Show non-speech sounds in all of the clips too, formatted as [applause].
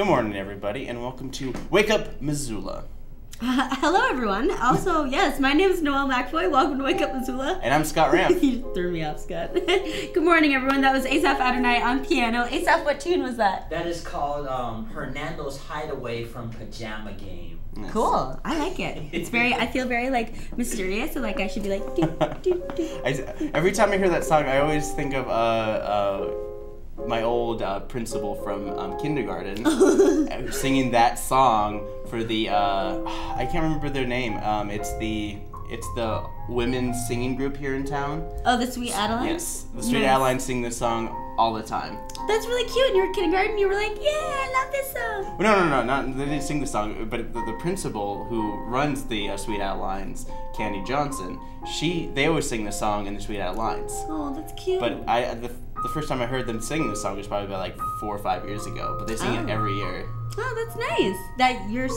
Good morning, everybody, and welcome to Wake Up Missoula. Uh, [laughs] hello, everyone. Also, yes, my name is Noelle McAvoy. Welcome to Wake Up Missoula. And I'm Scott Ranf. [laughs] you threw me off, Scott. [laughs] Good morning, everyone. That was Asaph Adonai on piano. Asaph, what tune was that? That is called um, Hernando's Hideaway from Pajama Game. Yes. Cool. I like it. It's very. I feel very like mysterious, and like I should be like. Doo, doo, doo. I, every time I hear that song, I always think of uh, uh, my old uh, principal from um, kindergarten [laughs] uh, singing that song for the. Uh, I can't remember their name. Um, it's the it's the women's singing group here in town. Oh, the Sweet Adeline. Yes, the Sweet Nice. Adeline sing this song all the time. That's really cute. And you were kindergarten. You were like, yeah, I love this song. Well, no, no, no, not they didn't sing the song, but the, the principal who runs the uh, Sweet Adelines, Candy Johnson, she they always sing the song in the Sweet Adelines. Oh, that's cute. But I the, the first time I heard them sing this song was probably about like four or five years ago. But they sing Oh. it every year. oh, that's nice. That your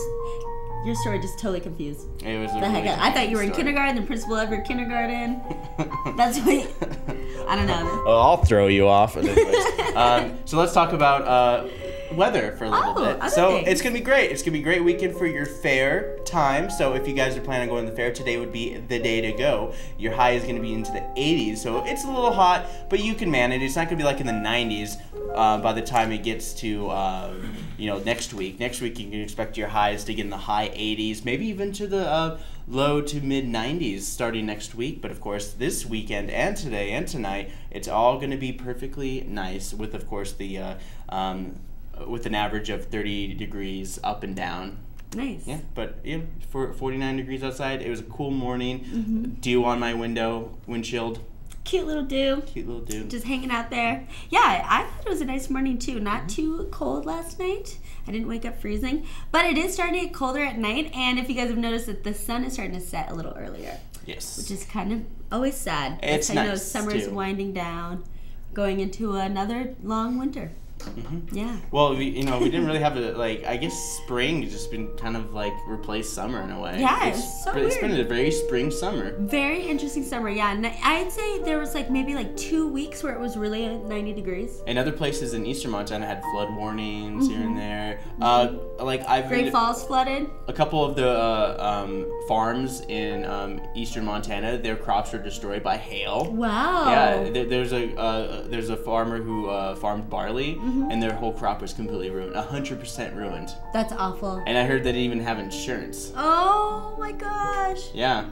your story just totally confused. It was a The heck, I thought you were in story. kindergarten. The principal ever kindergarten. [laughs] That's what. I don't know. Oh, I'll throw you off. [laughs] Um, so let's talk about uh, weather for a little Oh, bit. So things. it's gonna be great. It's gonna be a great weekend for your fair time. So if you guys are planning on going to the fair, today would be the day to go. Your high is gonna be into the 80s, so it's a little hot, but you can manage. It's not gonna be like in the 90s uh, by the time it gets to um, you know next week. Next week you can expect your highs to get in the high 80s, maybe even to the uh, low to mid 90s starting next week. But of course, this weekend and today and tonight, it's all going to be perfectly nice with, of course, the uh, um, with an average of 30 degrees up and down. Nice. Yeah, but yeah, for 49 degrees outside, it was a cool morning. Mm-hmm. Dew on my window, windshield, Cute little dew. cute little dew. Just hanging out there. Yeah, I thought it was a nice morning too. Not too cold last night. I didn't wake up freezing, but it is starting to get colder at night. And if you guys have noticed that the sun is starting to set a little earlier, yes. which is kind of always sad. It's you know nice, summer is winding down, going into another long winter. Hmm Yeah. Well, we, you know, we didn't really have a like. I guess spring has just been kind of like replaced summer in a way. Yeah, it's, it's so it's been a very spring summer. Very interesting summer, yeah. And I'd say there was like maybe like two weeks where it was really at 90 degrees. And other places in eastern Montana had flood warnings here and there. Uh, like I've Great Falls flooded. a couple of the uh, um, farms in um, eastern Montana, their crops were destroyed by hail. Wow. Yeah, there, there's a uh, there's a farmer who uh, farmed barley, Mm-hmm. and their whole crop was completely ruined, hundred percent ruined. That's awful. And I heard they didn't even have insurance. Oh my gosh. Yeah,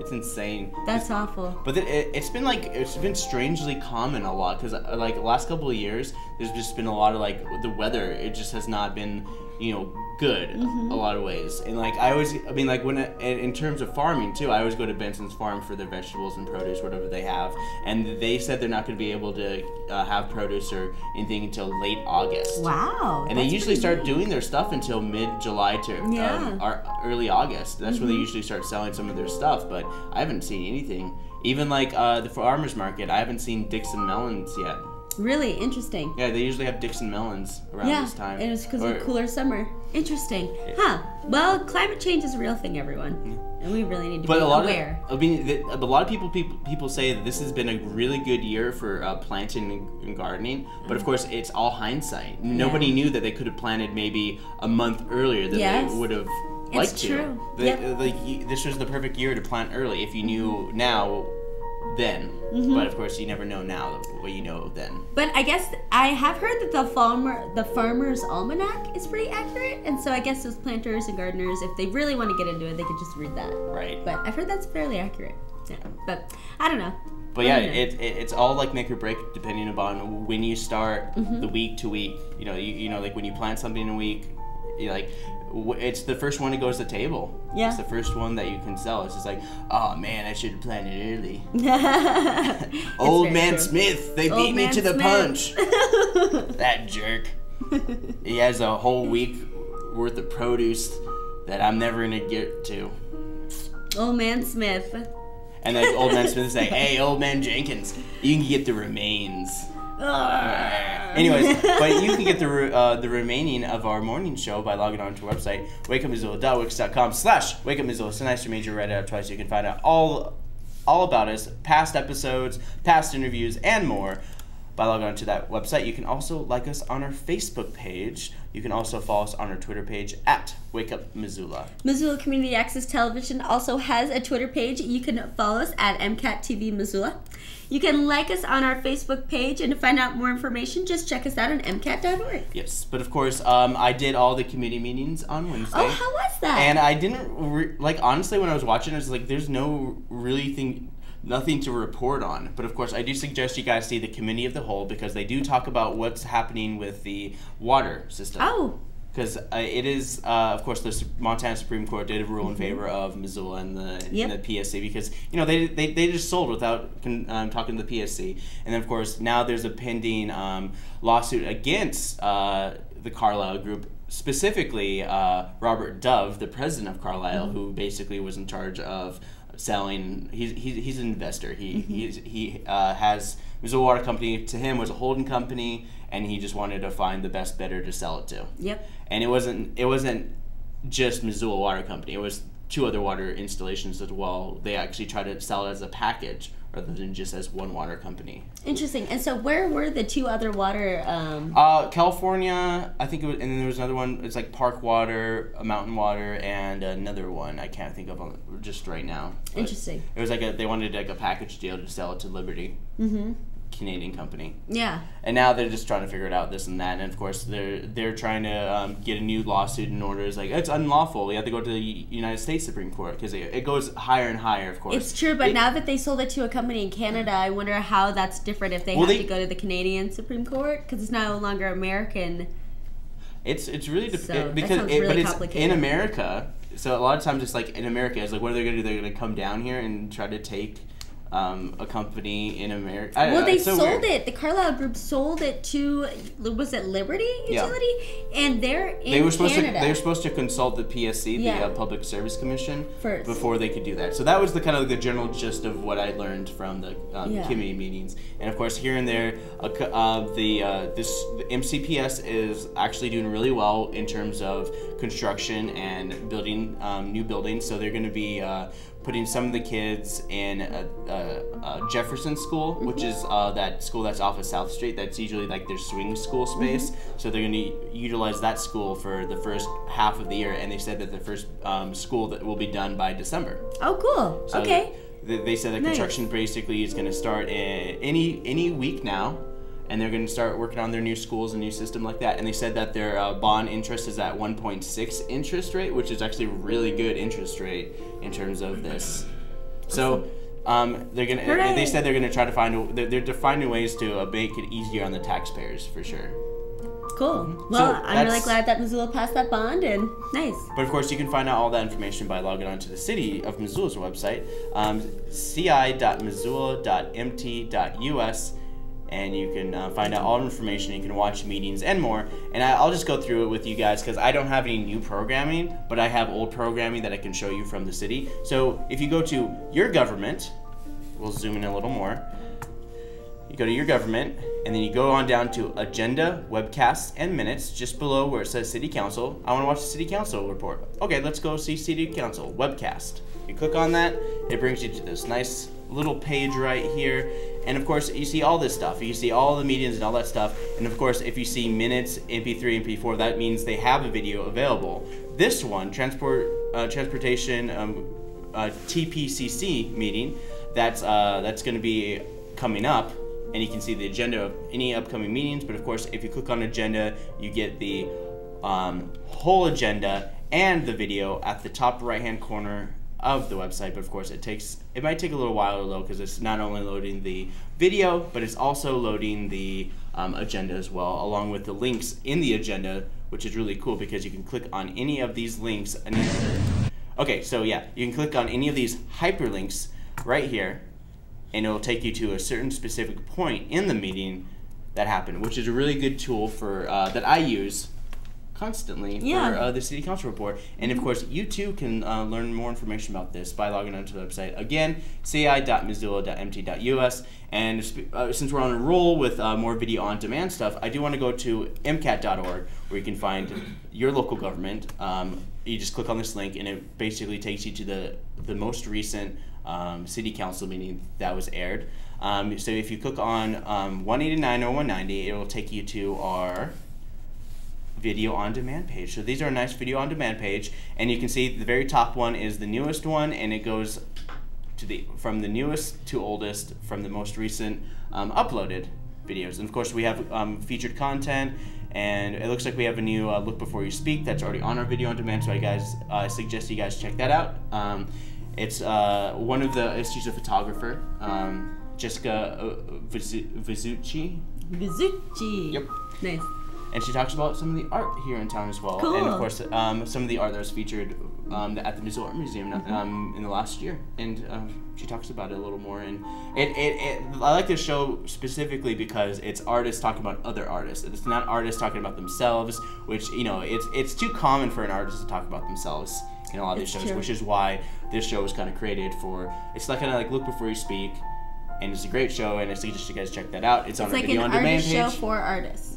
it's insane. That's awful. But it, it, it's been like it's been strangely common a lot because like last couple of years, there's just been a lot of like the weather. It just has not been you know good a lot of ways. And like I always, I mean like when it, in terms of farming too, I always go to Benson's farm for their vegetables and produce, whatever they have. And they said they're not going to be able to uh, have produce or anything until late August. Wow. And they usually start neat. doing their stuff until mid July to Yeah. Mm-hmm. um, ar- early August. That's when they usually start selling some of their stuff. But I haven't seen anything. Even like uh, the farmers market, I haven't seen Dixon melons yet. Really interesting. Yeah, they usually have Dixon melons around yeah, this time. Yeah, it was because of cooler summer. Interesting. Huh. Well, climate change is a real thing, everyone. And we really need to But be a lot aware. of, I mean, the, a lot of people, people people say that this has been a really good year for uh, planting and, gardening. But of mm-hmm. course, it's all hindsight. Nobody knew that they could have planted maybe a month earlier than Yes. they would have It's liked to. true. The- Yep. Uh, like, this was the perfect year to plant early. If you knew mm-hmm. now, then. Mm-hmm. But of course, you never know now what you know then. But I guess I have heard that the farmer, the farmer's almanac, is pretty accurate, and so I guess those planters and gardeners, if they really want to get into it, they could just read that. Right. But I've heard that's fairly accurate. Yeah. But I don't know. But yeah, it, it, it's all like make or break depending upon when you start Mm-hmm. the week to week. You know, you, you know, like when you plant something in a week, like it's the first one that goes to the table. Yeah. It's the first one that you can sell. It's just like, oh man, I should have planted early. [laughs] It's Old man true. Smith, they Old beat me to the Smith. punch. [laughs] that jerk. He has a whole week worth of produce that I'm never gonna get to. Old man Smith. And then old man Smith is like, [laughs] hey, old man Jenkins, you can get the remains. [laughs] Anyways, but you can get the uh, the remaining of our morning show by logging on to our website, wakeupmissoula.wix.com slash wakeupmissoula. It's a nice to meet you. Read it out twice. You can find out all all about us, past episodes, past interviews, and more. by logging on to that website. You can also like us on our Facebook page. You can also follow us on our Twitter page at Wake Up Missoula. Missoula Community Access Television also has a Twitter page. You can follow us at MCAT TV Missoula. You can like us on our Facebook page, and to find out more information, just check us out on MCAT.org. Yes, but of course, um, I did all the committee meetings on Wednesday. Oh, how was that? And I didn't like honestly when I was watching, I was like, "There's no really thing, nothing to report on." But of course, I do suggest you guys see the committee of the whole because they do talk about what's happening with the water system. oh, Because uh, it is, uh, of course, the Montana Supreme Court did a rule in favor of Missoula and the, Mm-hmm. Yep. and the PSC because you know they, they, they just sold without con- um, talking to the PSC, and then of course now there's a pending um, lawsuit against uh, the Carlyle Group, specifically uh, Robert Dove, the president of Carlyle, Mm-hmm. who basically was in charge of selling. He's he's, he's an investor. He Mm-hmm. he's, he uh, has Missoula Water Company. To him was a holding company, and he just wanted to find the best bidder to sell it to yep. and it wasn't it wasn't just Missoula Water Company. It was two other water installations as well. They actually tried to sell it as a package rather than just as one water company. Interesting. And so, where were the two other water? Um, Uh, California, I think it was, and then there was another one. It's like Park Water, Mountain Water, and another one I can't think of on, just right now. But interesting. It was like a they wanted like a package deal to sell it to Liberty, Mm-hmm. Canadian company. Yeah. and now they're just trying to figure it out this and that and of course they're they're trying to um, get a new lawsuit in order it's like it's unlawful we have to go to the united states supreme court because it, it goes higher and higher of course It's true, but It- now that they sold it to a company in Canada, I wonder how that's different if they Well, have they- to go to the Canadian Supreme Court because it's no longer American. it's it's really dep- So, it- because really but it's in america so a lot of times it's like in america it's like what are they going to do they're going to come down here and try to take um, a company in america Well, know, they so sold weird. it. The Carlyle Group sold it to was it Liberty Yeah. Utility, and they're in they were supposed Canada. to they were supposed to consult the PSC, Yeah. the uh, Public Service Commission, First. before they could do that. So that was the kind of the general gist of what I learned from the um, Yeah. committee meetings. And of course, here and there, uh, uh, the uh, this the MCPS is actually doing really well in terms of construction and building um, new buildings. So they're going to be uh, putting some of the kids in a, a, a Jefferson School, which is uh, that school that's off of South Street. That's usually like their swing school space. So they're going to utilize that school for the first half of the year. And they said that the first um, school that will be done by December. oh, cool. So okay. They, they said that Nice. construction basically is going to start in any any week now, and they're going to start working on their new schools and new system like that. And they said that their uh, bond interest is at 1.6 interest rate, which is actually a really good interest rate in terms of this. So. Um, they're gonna. Hooray. They said they're gonna try to find. A, they're, they're finding ways to uh, make it easier on the taxpayers for sure. Cool. Well, I'm really glad that Missoula passed that bond, and nice. But of course, you can find out all that information by logging on to the city of Missoula's website, um, ci.missoula.mt.us, and you can uh, find out all information. You can watch meetings and more. And I, I'll just go through it with you guys because I don't have any new programming, but I have old programming that I can show you from the city. So if you go to your government, we'll zoom in a little more. You go to your government, and then you go on down to agenda, webcasts, and minutes, just below where it says city council. I want to watch the city council report. Okay, let's go see city council webcast. You click on that, it brings you to this nice little page right here. And of course, you see all this stuff. You see all the meetings and all that stuff. And of course, if you see minutes, MP3, and MP4, that means they have a video available. This one, transport, uh, transportation, um, uh, TPCC meeting, that's uh, that's going to be coming up and you can see the agenda of any upcoming meetings. But of course, if you click on agenda, you get the um, whole agenda and the video at the top right hand corner of the website. But of course, it takes it might take a little while to load because it's not only loading the video, but it's also loading the um, agenda as well, along with the links in the agenda, which is really cool because you can click on any of these links. Okay, so yeah, you can click on any of these hyperlinks right here and it'll take you to a certain specific point in the meeting that happened, which is a really good tool for uh, that I use constantly Yeah. for uh, the city council report. And of course, you too can uh, learn more information about this by logging onto the website again, ci.missoula.mt.us. And uh, since we're on a roll with uh, more video on demand stuff, I do want to go to mcat.org where you can find your local government. Um, you just click on this link, and it basically takes you to the the most recent um, city council meeting that was aired. Um, so if you click on um, 189 or 190, it will take you to our video on demand page. So these are a nice video on demand page, and you can see the very top one is the newest one, and it goes to the from the newest to oldest from the most recent um, uploaded videos. And of course, we have um, featured content, and it looks like we have a new uh, look before you speak that's already on our video on demand. So I guys uh, suggest you guys check that out. Um, it's uh, one of the she's a photographer, um, Jessica uh, Vizu- Vizucci. Vizucci. Yep. Nice. And she talks about some of the art here in town as well. And of course, um, some of the art that was featured um, at the Mizzou Art Museum Mm-hmm. um, in the last year. And um, she talks about it a little more. And it, it, it, I like this show specifically because it's artists talking about other artists. It's not artists talking about themselves, which, you know, it's, it's too common for an artist to talk about themselves in a lot of these It's shows, true. which is why this show was kind of created for, it's like kind of like look before you speak. And it's a great show, and I suggest you guys check that out. It's on It's our video on demand page. Mm-hmm. show for artists.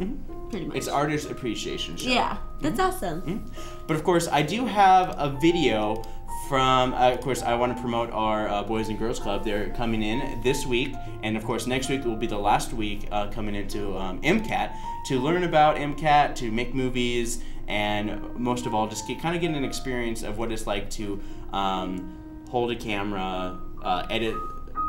Pretty much. It's artist appreciation show. yeah, that's Mm-hmm. awesome. But of course, I do have a video from. Uh, of course, I want to promote our uh, Boys and Girls Club. They're coming in this week, and of course, next week will be the last week uh, coming into um, MCAT to learn about MCAT, to make movies, and most of all, just get kind of get an experience of what it's like to um, hold a camera, uh, edit.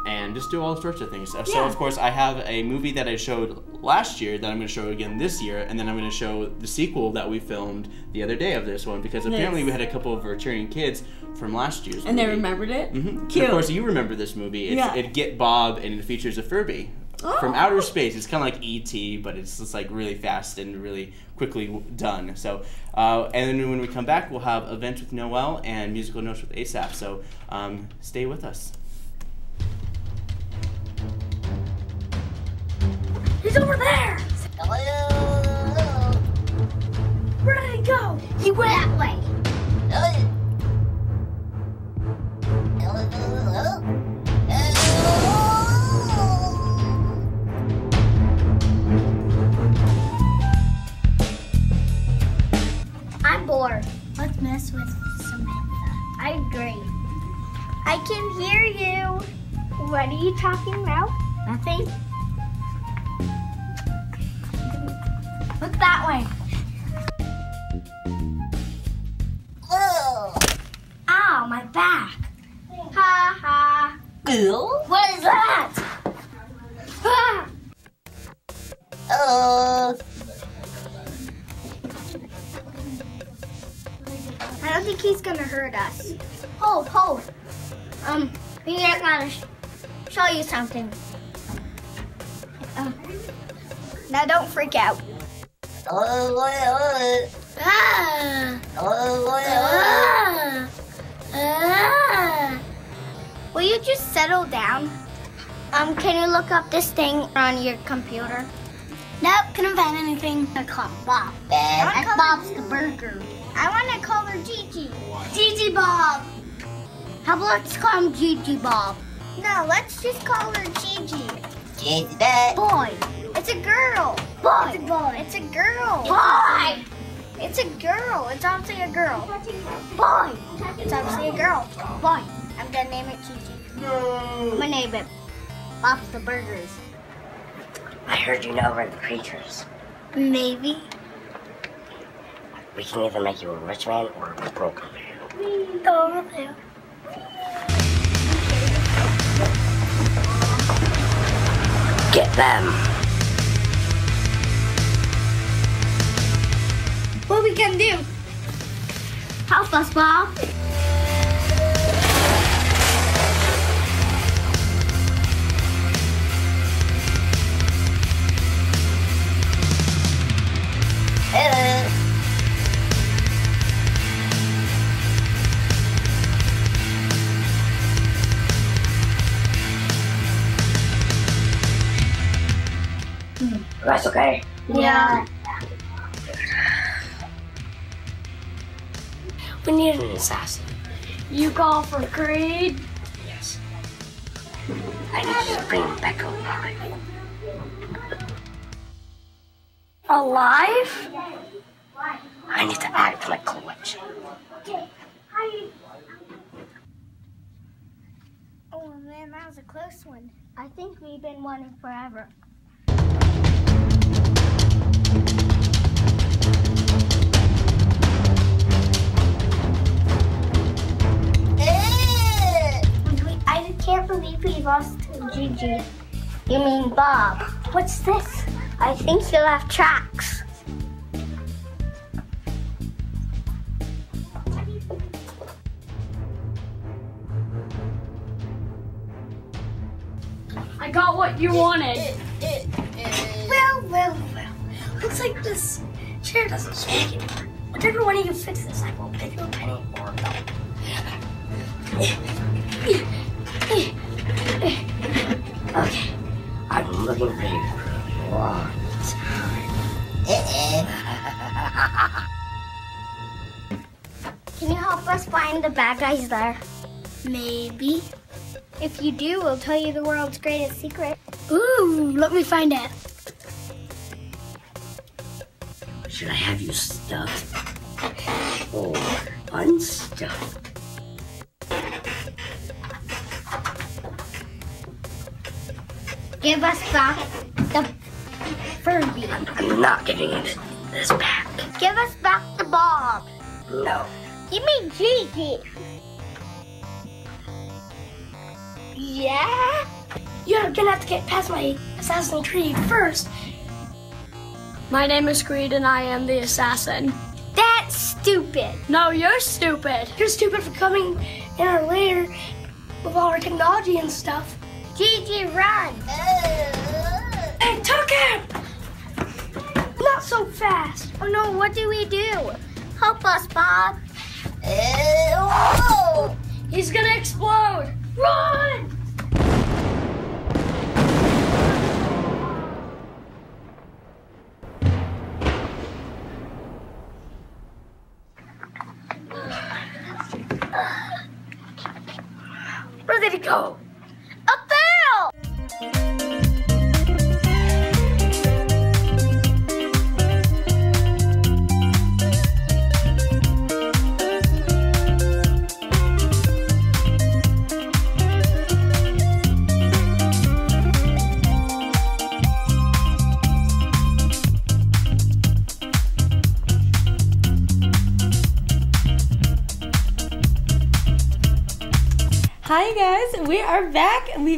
And just do all sorts of things. So, so, Yeah. of course, I have a movie that I showed last year that I'm going to show again this year, and then I'm going to show the sequel that we filmed the other day of this one because apparently we had a couple of returning kids from last year's And they remembered it? Mhm. Cute. Of course, you remember this movie. It's, Yeah. It Get Bob, and it features a Furby from Oh. outer space. It's kind of like E.T., but it's just like really fast and really quickly done. So, uh, and then when we come back, we'll have events with Noelle and musical notes with Asaph. So, um, stay with us. He's over there! Where did he go? He went that way. I'm bored. Let's mess with Samantha. I agree. I can hear you. What are you talking about? Nothing. Look that way. Ow, my back. Ha ha. Ew. What is that? Ah. I don't think he's gonna hurt us. Hold, hold. Um, we are gonna sh- show you something. Um, now don't freak out. Ah. Will you just settle down? Um, can you look up this thing on your computer? Nope, couldn't find anything. I call Bob. That's Bob's the burger. I want to call her Gigi. Gigi Bob. How about let's call him Gigi Bob? No, let's just call her Gigi. Gigi. Boy. It's a girl. Boy. It's a boy. It's a girl. Boy. It's a girl. It's obviously a girl. Boy. It's obviously a girl. Boy. I'm gonna name it Gigi. I'm gonna name it Bob's the Burgers. I heard you know we're the creatures. Maybe. We can either make you a rich man or a broke man. Go over there. Get them. What we can do? Help us, Bob. That's okay. Yeah. We need An assassin. you call for Creed. Yes. I need to bring Becca alive. Alive? I need to act like collection. Oh man, that was a close one. I think we've been wanting forever. Can't believe we lost Gigi. You mean Bob? What's this? I think he left tracks. I got what you wanted. Well, well, well. Looks like this chair doesn't shake anymore. Whichever one of you fix this, I will give you a penny or. Okay. I'm looking for you for a long [laughs] time. Can you help us find the bad guys there? Maybe. If you do, we'll tell you the world's greatest secret. Ooh, let me find it. Should I have you stuffed or unstuffed? Give us back the Furby. I'm not giving it this back. Give us back the Bob. No. Give me Gigi. Yeah? You're gonna have to get past my assassin tree first. My name is Creed and I am the assassin. That's stupid. No, you're stupid. You're stupid for coming in our lair with all our technology and stuff. Gigi, run. Hey, took him! Not so fast. Oh no, what do we do? Help us, Bob. Uh, He's gonna explode. Run!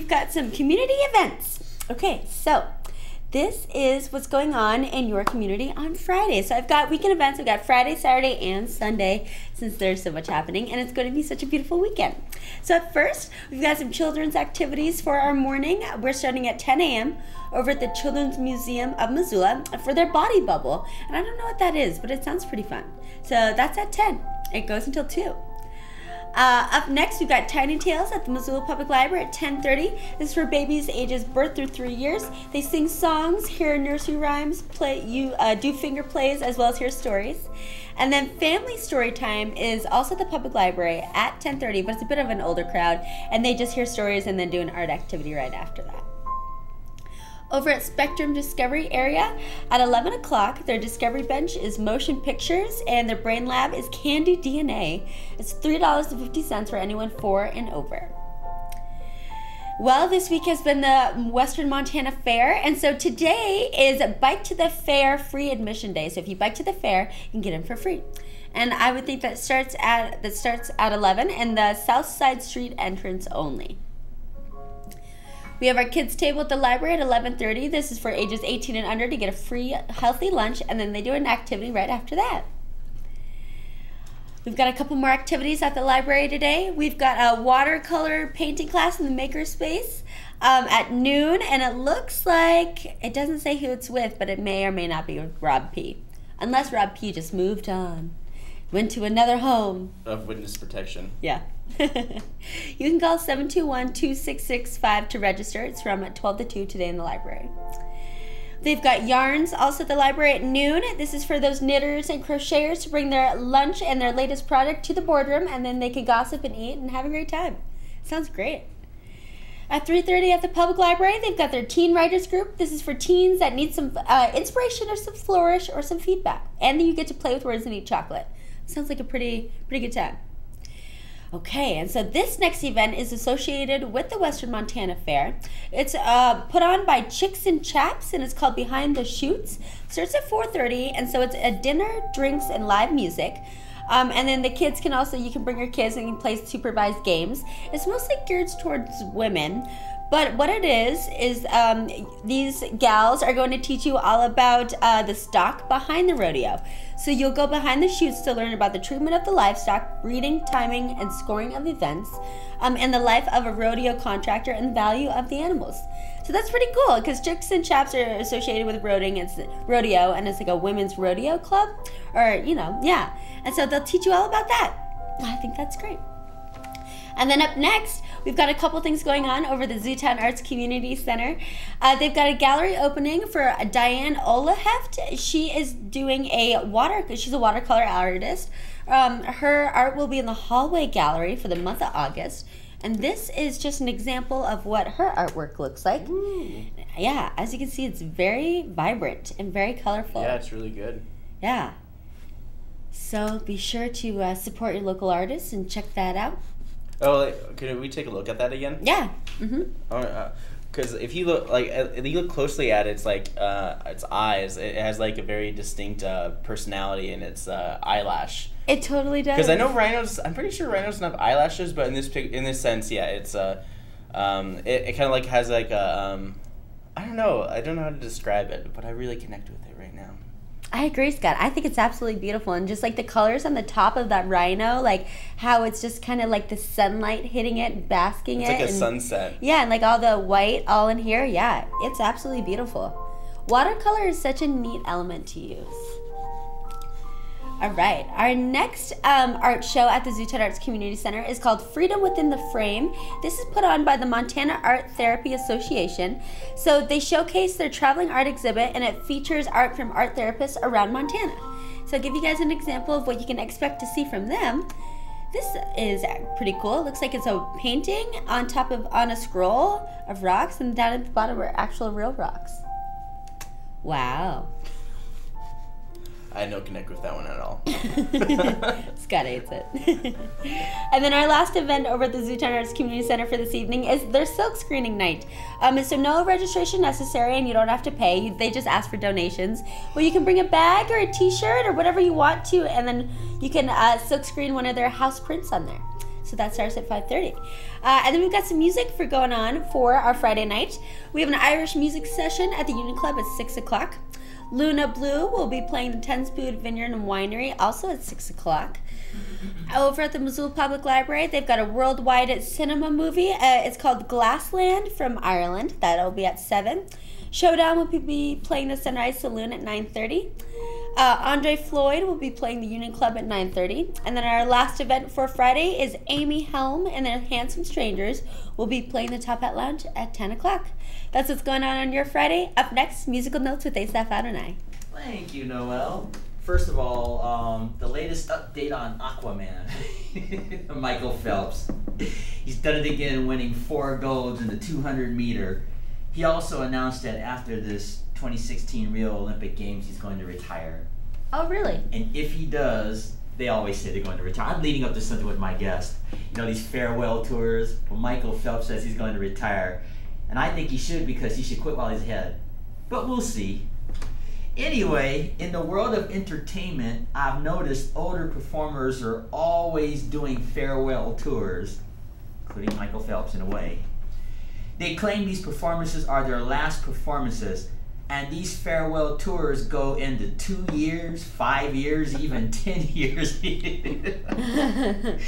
We've got some community events. Okay, so this is what's going on in your community on Friday. So I've got weekend events. We've got Friday, Saturday, and Sunday since there's so much happening and it's going to be such a beautiful weekend. So at first, we've got some children's activities for our morning. We're starting at 10 a.m. over at the Children's Museum of Missoula for their body bubble. And I don't know what that is, but it sounds pretty fun. So that's at 10. It goes until 2. Uh, up next, we've got Tiny Tales at the Missoula Public Library at 10:30. This is for babies ages birth through three years. They sing songs, hear nursery rhymes, play you uh, do finger plays as well as hear stories. And then Family Story Time is also at the public library at 10:30, but it's a bit of an older crowd, and they just hear stories and then do an art activity right after that. Over at Spectrum Discovery area at 11 o'clock, their Discovery Bench is motion pictures and their Brain Lab is Candy DNA. It's $3.50 for anyone four and over. Well, this week has been the Western Montana Fair, and so today is Bike to the Fair free admission day. So if you bike to the fair, you can get in for free. And I would think that starts at that starts at 11 and the South Side Street entrance only. We have our kids table at the library at 11:30. This is for ages 18 and under to get a free healthy lunch and then they do an activity right after that. We've got a couple more activities at the library today. We've got a watercolor painting class in the makerspace um, at noon, and it looks like it doesn't say who it's with, but it may or may not be Rob P. Unless Rob P just moved on, went to another home. Of witness protection. Yeah. [laughs] you can call 721 2665 to register. It's from 12 to 2 today in the library. They've got yarns also at the library at noon. This is for those knitters and crocheters to bring their lunch and their latest product to the boardroom and then they can gossip and eat and have a great time. Sounds great. At 3.30 at the public library, they've got their teen writers group. This is for teens that need some uh, inspiration or some flourish or some feedback. And then you get to play with words and eat chocolate. Sounds like a pretty, pretty good time. Okay, and so this next event is associated with the Western Montana Fair. It's uh, put on by Chicks and Chaps, and it's called Behind the Chutes. Starts at 4:30, and so it's a dinner, drinks, and live music. Um, and then the kids can also you can bring your kids and you can play supervised games. It's mostly geared towards women, but what it is is um, these gals are going to teach you all about uh, the stock behind the rodeo. So you'll go behind the chutes to learn about the treatment of the livestock, breeding, timing, and scoring of events, um, and the life of a rodeo contractor and the value of the animals. So that's pretty cool because chicks and chaps are associated with roding. It's rodeo, and it's like a women's rodeo club, or you know, yeah. And so they'll teach you all about that. I think that's great. And then up next, we've got a couple things going on over the Zootown Arts Community Center. Uh, they've got a gallery opening for Diane Olaheft. She is doing a water, she's a watercolor artist. Um, her art will be in the hallway gallery for the month of August. And this is just an example of what her artwork looks like. Ooh. Yeah, as you can see, it's very vibrant and very colorful. Yeah, it's really good. Yeah. So be sure to uh, support your local artists and check that out. Oh, like, could we take a look at that again? Yeah. Mm-hmm. Because if you look like uh, if you look closely at its like uh, its eyes, it has like a very distinct uh, personality in its uh, eyelash. It totally does. Because I know rhinos. I'm pretty sure rhinos don't have eyelashes, but in this in this sense, yeah, it's uh, um, it, it kind of like has like a um, I don't know, I don't know how to describe it, but I really connect with it right now. I agree, Scott. I think it's absolutely beautiful, and just like the colors on the top of that rhino, like how it's just kind of like the sunlight hitting it, basking It's it. It's like a and- sunset. Yeah, and like all the white all in here. Yeah, it's absolutely beautiful. Watercolor is such a neat element to use. All right, our next um, art show at the Zootown Arts Community Center is called Freedom Within the Frame. This is put on by the Montana Art Therapy Association. So they showcase their traveling art exhibit and it features art from art therapists around Montana. So I'll give you guys an example of what you can expect to see from them. This is pretty cool. It looks like it's a painting on top of on a scroll of rocks, and down at the bottom are actual real rocks. Wow. I don't connect with that one at all. [laughs] Scott hates it. [laughs] and then our last event over at the Zootown Arts Community Center for this evening is their silk screening night. Um, so no registration necessary, and you don't have to pay. They just ask for donations. Well, you can bring a bag or a T-shirt or whatever you want to, and then you can uh, silk screen one of their house prints on there. So that starts at 5:30, uh, and then we've got some music for going on for our Friday night. We have an Irish music session at the Union Club at six o'clock. Luna Blue will be playing the Ten Spoon Vineyard and Winery also at 6 o'clock. Over at the Missoula Public Library, they've got a worldwide cinema movie. Uh, it's called Glassland from Ireland. That'll be at 7. Showdown will be- playing the Sunrise Saloon at 9.30. Uh, Andre Floyd will be playing the Union Club at 9.30. And then our last event for Friday is Amy Helm and their Handsome Strangers will be playing the Top Hat Lounge at 10 o'clock. That's what's going on on your Friday. Up next, musical notes with Asaph Adonai. Thank you, Noelle. First of all, um, the latest update on Aquaman, [laughs] Michael Phelps. He's done it again, winning four golds in the 200 meter. He also announced that after this 2016 Rio Olympic Games, he's going to retire. Oh, really? And if he does, they always say they're going to retire. I'm leading up to something with my guest. You know, these farewell tours. Michael Phelps says he's going to retire. And I think he should because he should quit while he's ahead. But we'll see. Anyway, in the world of entertainment, I've noticed older performers are always doing farewell tours, including Michael Phelps in a way. They claim these performances are their last performances, and these farewell tours go into two years, five years, even [laughs] 10 years. [laughs] and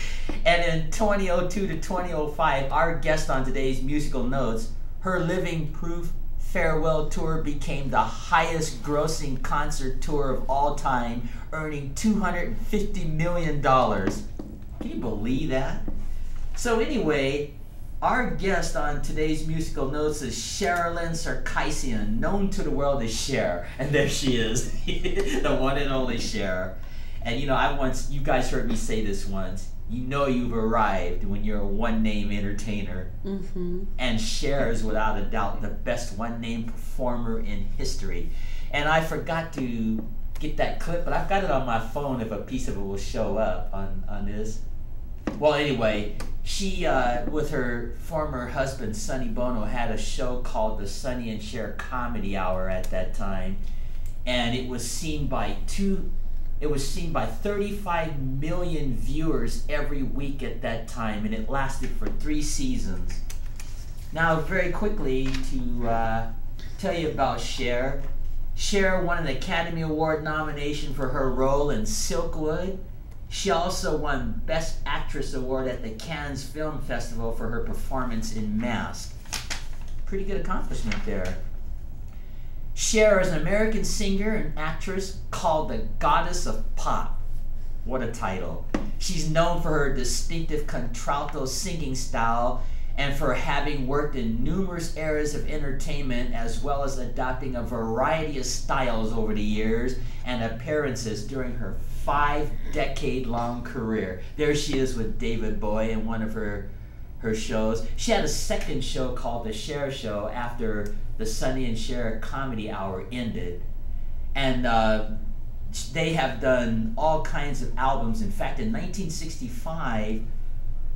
in 2002 to 2005, our guest on today's musical notes, her living proof farewell tour became the highest grossing concert tour of all time, earning $250 million. Can you believe that? So, anyway, our guest on today's musical notes is Cherilyn Sarkisian, known to the world as Cher. And there she is, [laughs] the one and only Cher. And you know, I once, you guys heard me say this once. You know you've arrived when you're a one name entertainer. Mm-hmm. And Cher is without a doubt the best one name performer in history. And I forgot to get that clip, but I've got it on my phone if a piece of it will show up on, on this. Well, anyway, she uh, with her former husband Sonny Bono had a show called the Sonny and Cher Comedy Hour at that time, and it was seen by two. It was seen by 35 million viewers every week at that time, and it lasted for three seasons. Now, very quickly to uh, tell you about Cher. Cher won an Academy Award nomination for her role in Silkwood. She also won Best Actress Award at the Cannes Film Festival for her performance in Mask. Pretty good accomplishment there. Cher is an American singer and actress called the Goddess of Pop. What a title. She's known for her distinctive contralto singing style and for having worked in numerous eras of entertainment as well as adopting a variety of styles over the years and appearances during her five decade long career. There she is with David Bowie in one of her her shows. She had a second show called The Cher Show after the Sonny and Cher comedy hour ended. And uh, they have done all kinds of albums. In fact, in 1965,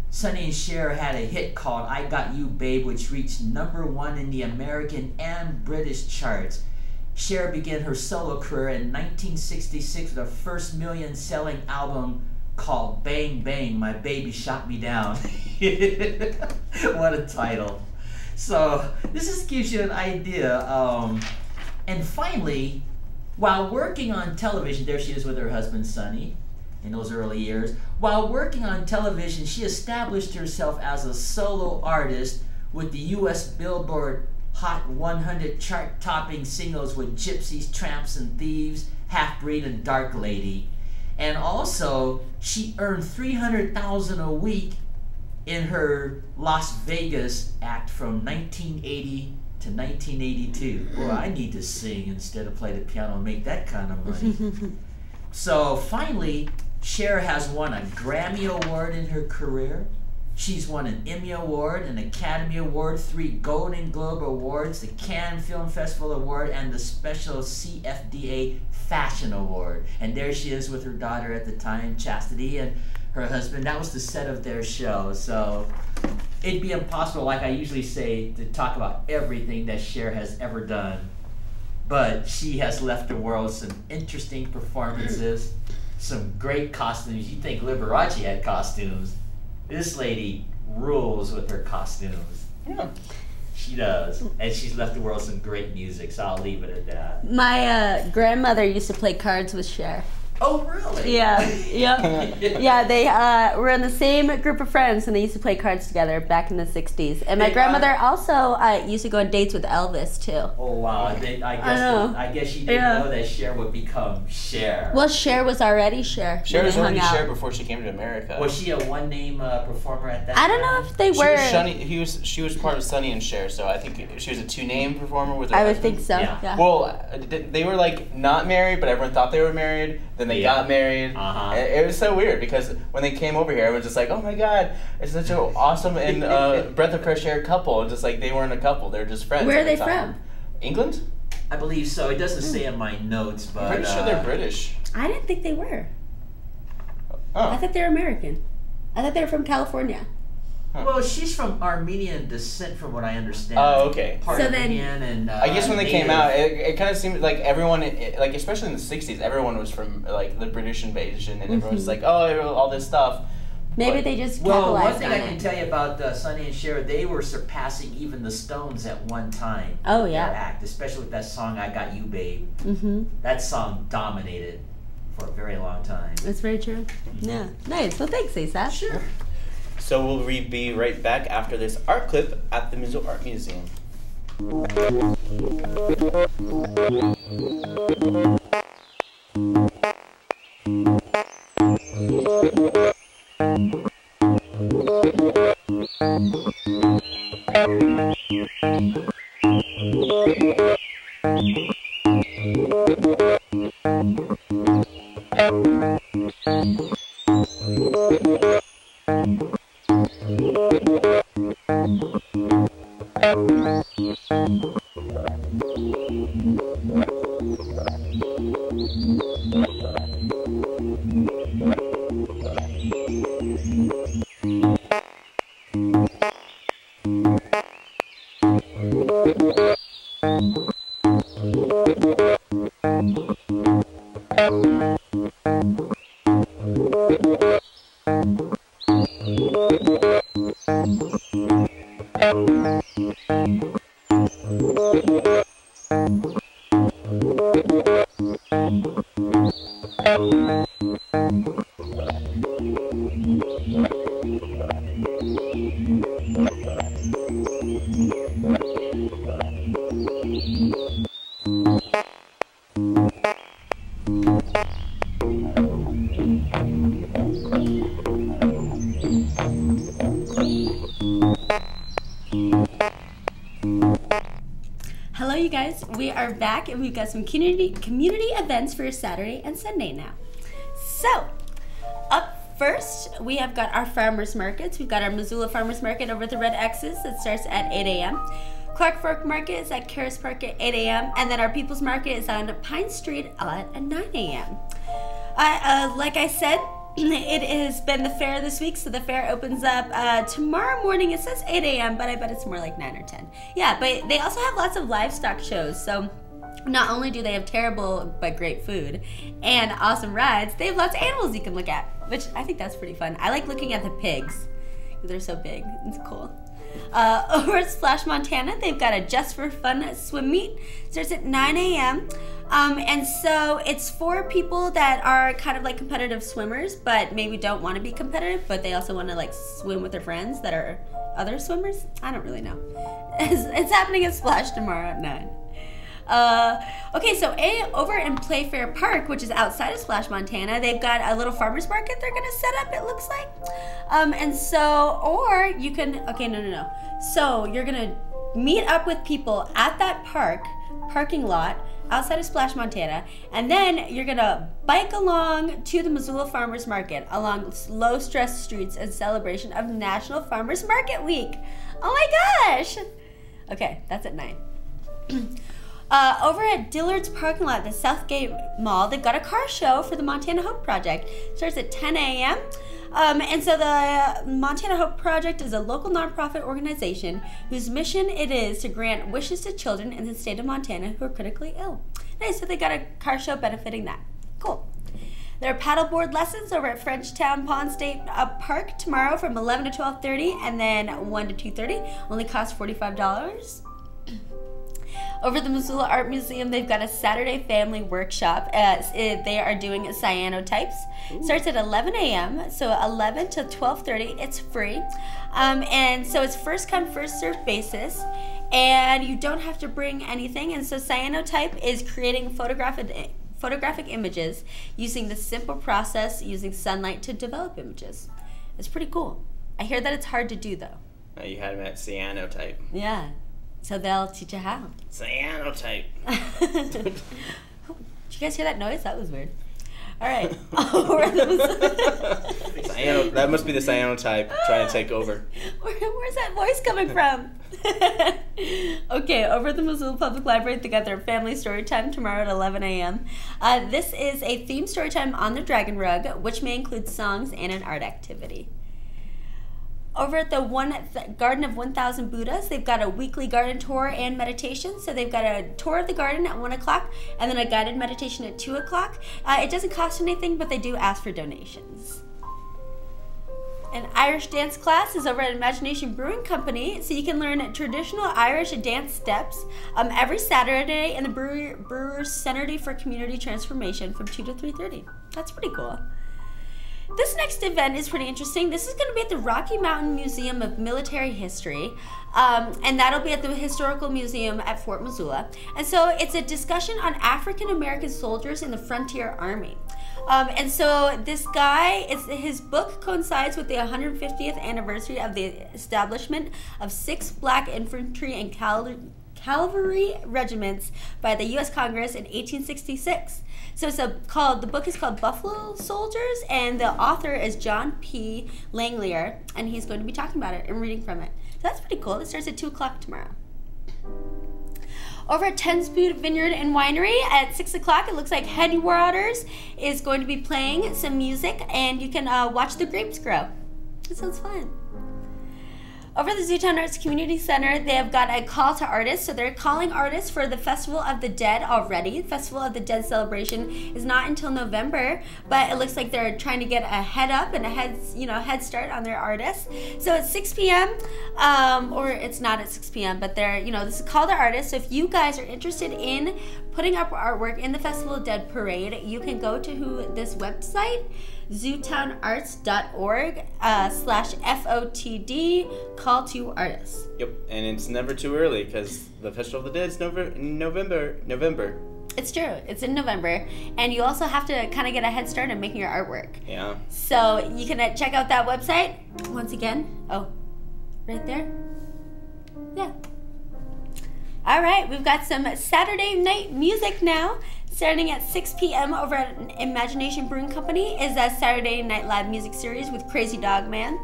Sonny and Cher had a hit called I Got You Babe, which reached number one in the American and British charts. Cher began her solo career in 1966 with her first million selling album called Bang Bang, My Baby Shot Me Down. [laughs] what a title. So, this just gives you an idea. Um, and finally, while working on television, there she is with her husband Sonny in those early years. While working on television, she established herself as a solo artist with the US Billboard Hot 100 chart topping singles with Gypsies, Tramps, and Thieves, Half Breed, and Dark Lady. And also, she earned 300000 a week in her Las Vegas act from 1980 to 1982. Well, I need to sing instead of play the piano and make that kind of money. [laughs] so finally, Cher has won a Grammy Award in her career. She's won an Emmy Award, an Academy Award, three Golden Globe Awards, the Cannes Film Festival Award, and the special CFDA Fashion Award. And there she is with her daughter at the time, Chastity, and her husband. That was the set of their show. So it'd be impossible, like I usually say, to talk about everything that Cher has ever done. But she has left the world some interesting performances, some great costumes. You think Liberace had costumes. This lady rules with her costumes. Yeah. She does. And she's left the world some great music, so I'll leave it at that. My uh, grandmother used to play cards with Cher. Oh, really? Yeah, yep. [laughs] yeah, they uh, were in the same group of friends and they used to play cards together back in the 60s. And my They, uh, grandmother also uh, used to go on dates with Elvis, too. Oh, wow. I, think- I guess, know. I guess she didn't Yeah. know that Cher would become Cher. Well, Cher was already Cher. when Cher was already out. Cher before she came to America. Was she a one name uh, performer at that I don't time? know if they She were. was Sonny, he was she was part of Sonny and Cher, so I think she was a two name performer with her I would husband. think so. Yeah. Yeah. Well, uh, they were like not married, but everyone thought they were married. Then they Yeah. got married. Uh-huh. It, it was so weird because when they came over here, I was just like, "Oh my god, it's such an awesome and uh, [laughs] breath of fresh air couple." And just like they weren't a couple; they're just friends. Where are at the they from? England. I believe so. It doesn't say in my notes, but. I'm pretty sure uh, they're British. I didn't think they were. I Oh, thought they were American. I thought they were from California. Well, she's from Armenian descent, from what I understand. Oh, okay. Part So then- Armenian and. Uh, I guess when they came out, it, it kind of seemed like everyone, it, like especially in the '60s, everyone was from like the British invasion, and everyone was like, "Oh, all this stuff." Maybe But- they just Well, one thing on I it. can tell you about uh, Sonny and Cher, they were surpassing even the Stones at one time. Oh, yeah. Their act, especially with that song "I Got You, Babe." Mm-hmm. That song dominated for a very long time. That's very true. Yeah. Nice. Well, thanks, Lisa. Sure. So we'll be right back after this art clip at the Mizzou Art Museum. Hello, you guys. We are back, and we've got some community community events for Saturday and Sunday now. So, up first, we have got our farmers markets. We've got our Missoula Farmers Market over at the Red X's that starts at 8 a.m. Clark Fork Market is at Caras Park at 8 a.m. And then our People's Market is on Pine Street at 9 a.m. Uh, uh, like I said, it has been the fair this week, so the fair opens up uh, tomorrow morning. It says 8 a.m., but I bet it's more like 9 or 10. Yeah, but they also have lots of livestock shows, so not only do they have terrible but great food and awesome rides, they have lots of animals you can look at, which I think that's pretty fun. I like looking at the pigs. They're so big. It's cool. Uh, [laughs] over at Splash Montana, they've got a Just for Fun swim meet. Starts at 9 a.m. Um, and so it's for people that are kind of like competitive swimmers, but maybe don't want to be competitive, but they also want to like swim with their friends that are other swimmers. I don't really know. [laughs] It's, it's happening at Splash tomorrow at 9. Uh, okay, so a, over in Playfair Park, which is outside of Splash, Montana, they've got a little farmer's market they're gonna set up, it looks like. Um, and so, or you can, okay, no, no, no. So you're gonna meet up with people at that park, parking lot, outside of Splash, Montana, and then you're gonna bike along to the Missoula Farmers Market along low stress streets in celebration of National Farmers Market Week. Oh my gosh! Okay, that's at nine. [clears throat] Uh, over at Dillard's parking lot the Southgate Mall, they've got a car show for the Montana Hope Project. starts at 10 a.m. Um, and so the Montana Hope Project is a local nonprofit organization whose mission it is to grant wishes to children in the state of Montana who are critically ill. Nice, so they got a car show benefiting that. Cool. There are paddleboard lessons over at Frenchtown Pond State uh, Park tomorrow from 11 to 12:30, and then 1 to 2:30. Only costs $45. Over the Missoula Art Museum, they've got a Saturday family workshop. Uh, they are doing cyanotypes. Starts at 11 a.m. So 11 to 12:30. It's free, um, and so it's first come first served basis, and you don't have to bring anything. And so cyanotype is creating photographic photographic images using the simple process using sunlight to develop images. It's pretty cool. I hear that it's hard to do though. You had him at cyanotype. Yeah. So they'll teach you how. Cyanotype. [laughs] Did you guys hear that noise? That was weird. All right. [laughs] [laughs] Cyano, that must be the cyanotype trying to take over. Where, where's that voice coming from? okay, over at the Missoula Public Library, they got their family story time tomorrow at 11 a.m. Uh, this is a themed story time on the Dragon Rug, which may include songs and an art activity. Over at the one Garden of 1,000 Buddhas, they've got a weekly garden tour and meditation. So they've got a tour of the garden at 1 o'clock and then a guided meditation at 2 o'clock. Uh, it doesn't cost anything, but they do ask for donations. An Irish dance class is over at Imagination Brewing Company, so you can learn traditional Irish dance steps um, every Saturday in the Brewer, Brewers Center for Community Transformation from 2 to 3.30. That's pretty cool. This next event is pretty interesting. This is going to be at the Rocky Mountain Museum of Military History, um, and that'll be at the Historical Museum at Fort Missoula. And so it's a discussion on African American soldiers in the Frontier Army. Um, and so this guy, his book coincides with the 150th anniversary of the establishment of six black infantry and cavalry cavalry regiments by the U.S. Congress in 1866. So it's a, called the book is called Buffalo Soldiers, and the author is John P. Langellier, and he's going to be talking about it and reading from it. So that's pretty cool. It starts at two o'clock tomorrow. Over at Ten Spoon Vineyard and Winery at 6 o'clock, it looks like Headwaters is going to be playing some music, and you can uh, watch the grapes grow. That sounds fun. Over the Zootown Arts Community Center, they have got a call to artists. So they're calling artists for the Festival of the Dead already. Festival of the Dead celebration is not until November, but it looks like they're trying to get a head up and a head, you know, head start on their artists. So it's 6 p.m. Um, or it's not at 6 p.m., but they're, you know, this is a call to artists. So if you guys are interested in putting up artwork in the Festival of Dead parade, you can go to who this website zootownarts.org uh, slash FOTD call to artists. Yep, and it's never too early because the Festival of the Dead is November. November. November. It's true. It's in November, and you also have to kind of get a head start on making your artwork. Yeah. So you can uh, check out that website once again. Oh, right there. Yeah. All right, we've got some Saturday night music now. Starting at 6 p.m. over at Imagination Brewing Company is a Saturday Night Live music series with Crazy Dog Man.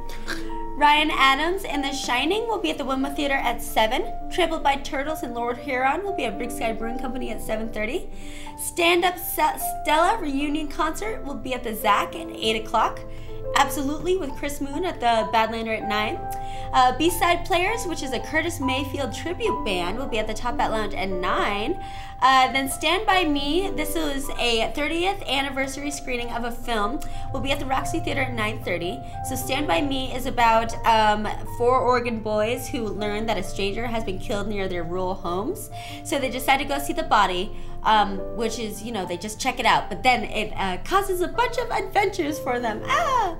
Ryan Adams and The Shining will be at the Wilma Theater at 7. Trampled by Turtles and Lord Huron will be at Big Sky Brewing Company at 7.30. Stand Up Stella reunion concert will be at the ZACC at 8 o'clock. Absolutely with Chris Moon at the Badlander at 9. Uh, B-Side Players, which is a Curtis Mayfield tribute band, will be at the Top Hat Lounge at 9. Uh, then Stand By Me, this is a 30th anniversary screening of a film, We'll be at the Roxy Theater at 9.30. So Stand By Me is about um, four Oregon boys who learn that a stranger has been killed near their rural homes. So they decide to go see the body, um, which is, you know, they just check it out. But then it uh, causes a bunch of adventures for them. [laughs] Ah!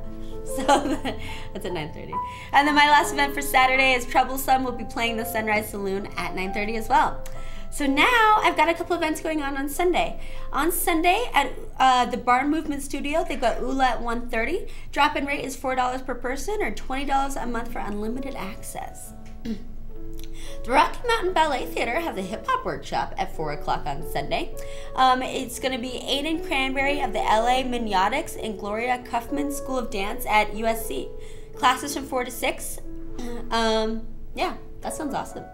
So [laughs] that's at 9:30. And then my last event for Saturday is Troublesome We'll be playing the Sunrise Saloon at 9:30 as well. So now I've got a couple events going on on Sunday. On Sunday at uh, the Barn Movement Studio, they've got ULA at 1:30. Drop-in rate is $4 per person or $20 a month for unlimited access. The Rocky Mountain Ballet Theater has a hip hop workshop at 4 o'clock on Sunday. Um, it's going to be Aiden Cranberry of the LA Minyotics and Glorya Kaufman School of Dance at USC. Classes from 4 to 6. [clears throat] Um, yeah, that sounds awesome.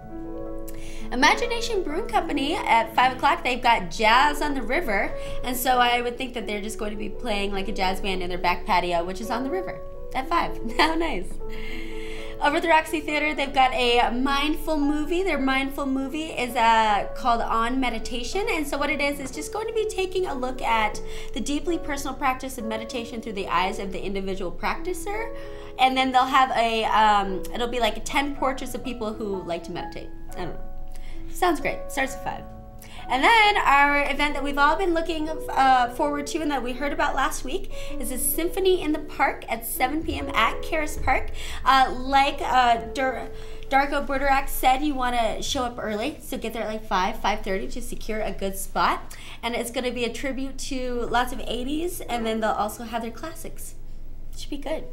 Imagination Brewing Company at 5 o'clock, they've got Jazz on the River. And so I would think that they're just going to be playing like a jazz band in their back patio, which is on the river at 5. [laughs] How nice. Over at the Roxy Theater, they've got a mindful movie. Their mindful movie is uh, called On Meditation. And so, what it is, is just going to be taking a look at the deeply personal practice of meditation through the eyes of the individual practicer. And then they'll have a, um, it'll be like 10 portraits of people who like to meditate. I don't know. Sounds great. Starts at 5. And then our event that we've all been looking uh, forward to and that we heard about last week is a Symphony in the Park at 7 p.m. at Caras Park. Uh, like uh, Dur- Darko Butorac said, you want to show up early, so get there at like 5, 5.30 to secure a good spot. And it's going to be a tribute to lots of 80s, and then they'll also have their classics. Should be good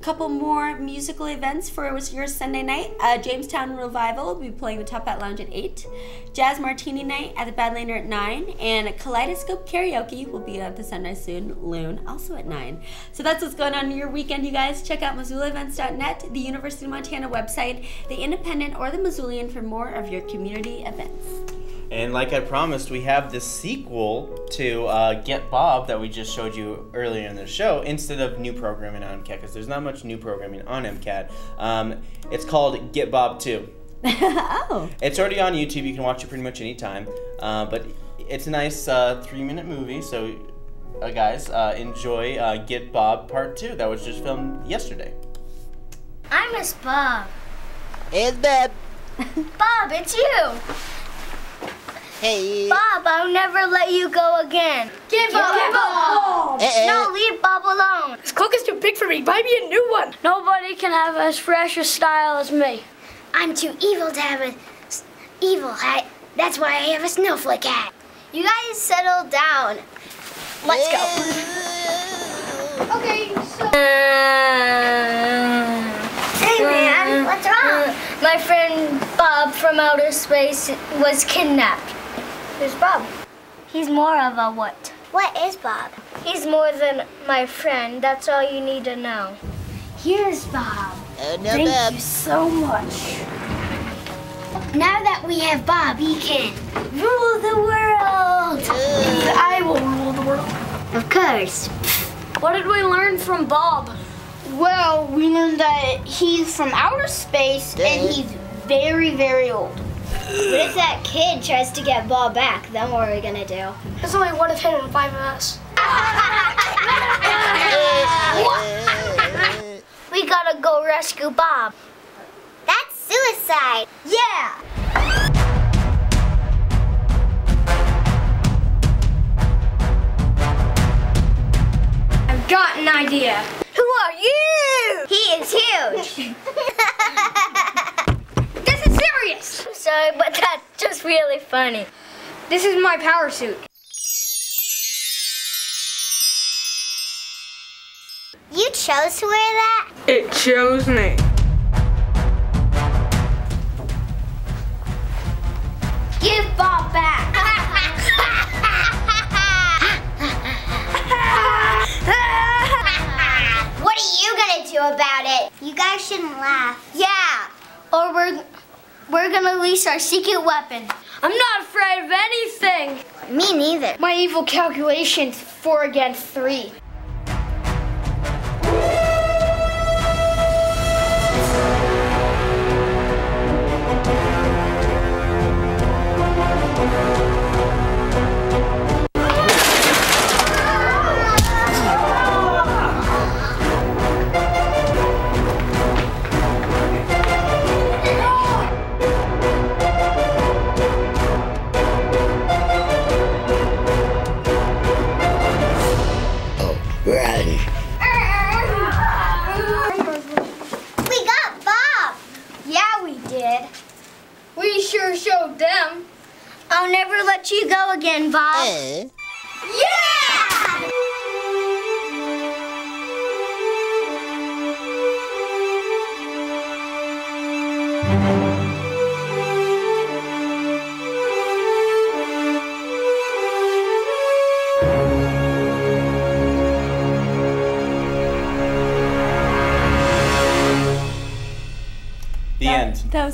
couple more musical events for your Sunday night. Uh, Jamestown Revival will be playing the Top Hat Lounge at 8. Jazz Martini Night at the Badlander at 9. And Kaleidoscope Karaoke will be at the Sunrise Saloon also at 9. So that's what's going on in your weekend, you guys. Check out MissoulaEvents.net, the University of Montana website, the Independent, or the Missoulian for more of your community events. And like I promised, we have the sequel to uh, Get Bob that we just showed you earlier in the show instead of new programming on MCAT because there's not much new programming on MCAT. Um, it's called Get Bob 2. [laughs] oh. It's already on YouTube. You can watch it pretty much anytime. Uh, but it's a nice uh, three minute movie. So, uh, guys, uh, enjoy uh, Get Bob Part 2 that was just filmed yesterday. I miss Bob. It's Bob. [laughs] Bob, it's you. Hey. Bob, I'll never let you go again. Give up. Give up. Eh, eh. No, leave Bob alone. This cloak is too big for me. Buy me a new one. Nobody can have as fresh a style as me. I'm too evil to have a s- evil hat. That's why I have a snowflake hat. You guys settle down. Let's go. Okay, so. Hey, man, what's wrong? My friend Bob from outer space was kidnapped. Who's Bob? He's more of a what? What is Bob? He's more than my friend. That's all you need to know. Here's Bob. Oh, no, Thank Bob. you so much. Now that we have Bob, he can rule the world. I will rule the world. Of course. What did we learn from Bob? Well, we learned that he's from outer space and he's very, very old. What if that kid tries to get Bob back? Then what are we gonna do? There's only one of him and five of us. [laughs] we gotta go rescue Bob. That's suicide. Yeah. I've got an idea. Who are you? He is huge. [laughs] [laughs] This is serious. I'm sorry, but that's just really funny. This is my power suit. You chose to wear that? It chose me. Give Bob back. [laughs] what are you gonna do about it? You guys shouldn't laugh. Yeah, or we're we're gonna release our secret weapon. I'm not afraid of anything. Me neither. My evil calculations four against three.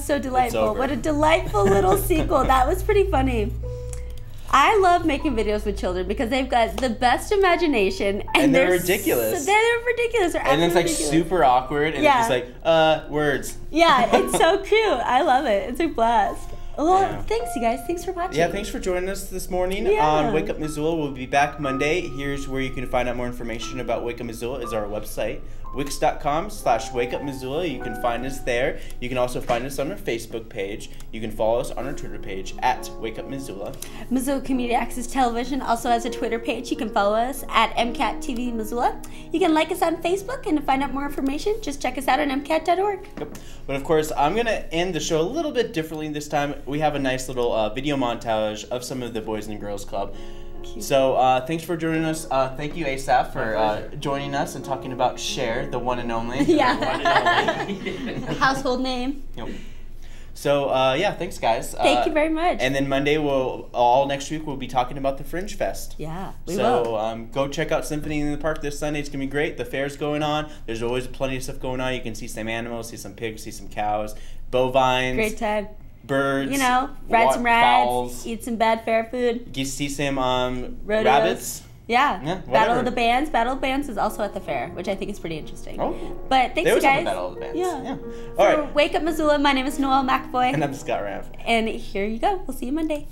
So delightful. What a delightful little [laughs] sequel. That was pretty funny. I love making videos with children because they've got the best imagination and, And they're s- ridiculous. they're ridiculous. They're And it's like ridiculous. super awkward, and Yeah. it's just like, uh, words. Yeah, it's so [laughs] cute. I love it. It's a blast. Well, Yeah. thanks, you guys. Thanks for watching. Yeah, thanks for joining us this morning Yeah. on Wake Up Missoula. We'll be back Monday. Here's where you can find out more information about Wake Up Missoula is our website, wix.com slash Wake Up Missoula. You can find us there. You can also find us on our Facebook page. You can follow us on our Twitter page at Wake Up Missoula. Missoula Community Access Television also has a Twitter page. You can follow us at MCAT TV Missoula. You can like us on Facebook and to find out more information, just check us out on MCAT.org. Yep. But of course, I'm going to end the show a little bit differently this time. We have a nice little uh, video montage of some of the Boys and Girls Club. So uh, thanks for joining us. Uh, thank you, Asaph, for uh, joining us and talking about Cher, the one and only. [laughs] Yeah. [laughs] [laughs] Household name. Yep. So uh, yeah, thanks guys. Thank Uh, you very much. And then Monday we'll all next week we'll be talking about the Fringe Fest. yeah, we so will. um, go check out Symphony in the Park this Sunday. It's gonna be great. The fair's going on. There's always plenty of stuff going on. You can see some animals, see some pigs, see some cows, bovines, Great time. Birds. You know, ride some rides, fowls. eat some bad fair food. You see some um, Rodeos. rabbits. Yeah. Yeah, Battle of the Bands. Battle of the Bands is also at the fair, which I think is pretty interesting. Oh, But thanks, they you always have guys. a battle of the bands. Yeah. yeah. All right. Wake Up Missoula, my name is Noelle McAvoy. And I'm Scott Ranf. and here you go. We'll see you Monday.